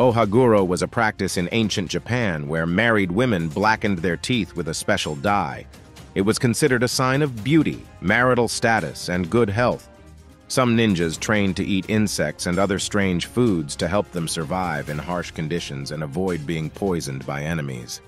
Ohaguro was a practice in ancient Japan where married women blackened their teeth with a special dye. It was considered a sign of beauty, marital status, and good health. Some ninjas trained to eat insects and other strange foods to help them survive in harsh conditions and avoid being poisoned by enemies.